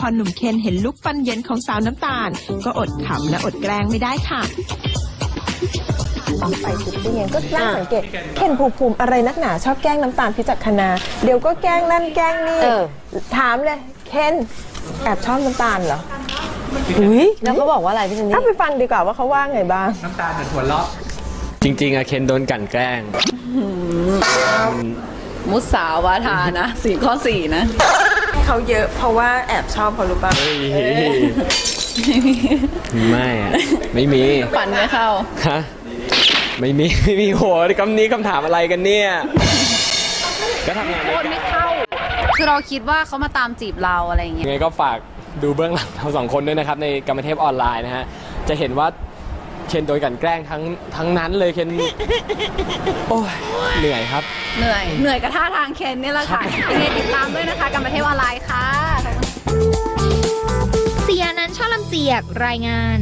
พอหนุ่มเคนเห็นลุกฟันเย็นของสาวน้ำตาล ก็อดขำและอดแกล้งไม่ได้ค่ะไปชุดติ้งเองก็น่าสังเกตเคนภูมิภูมิอะไรนักหนาชอบแกล้งน้ำตาลพิจักคณาเดี๋ยวก็แกล้งนั่นแกล้งนี่เออถามเลยเคนแอบชอบน้ำตาลเหรออุ้ยแล้วก็บอกว่าอะไรพี่ซันถ้านี่ไปฟังดีกว่าว่าเขาว่าไงบ้างน้ำตาลเหมือนหัวเราะจริง ๆอะเคนโดนกลั่นแกล้ง มุสาวาทานะสี่ข้อสี่นะ เขาเยอะเพราะว่าแอบชอบเขารู้ป่ะเฮ้ยไม่อะไม่มีฝันไม่เข้าฮะไม่มีไม่มีโหคำนี้คำถามอะไรกันเนี่ย ก็ทำงานด้วยกันไม่เข้า คือเราคิดว่าเขามาตามจีบเราอะไรอย่างเงี้ยยังไงก็ฝากดูเบื้องหลังเราสองคนด้วยนะครับ ในกรรมเทพออนไลน์นะฮะ จะเห็นว่า เคนโดนกลันแกล้งทั้งทั้งนั้นเลยเคนโอ้ยเหนื่อยครับ เหนื่อย เหนื่อยกับท่าทางเคนนี่แหละค่ะยังไงติดตามด้วยนะคะกับประเทศออนไลน์ค่ะเสียนันท์ช่อลำเจียกรายงาน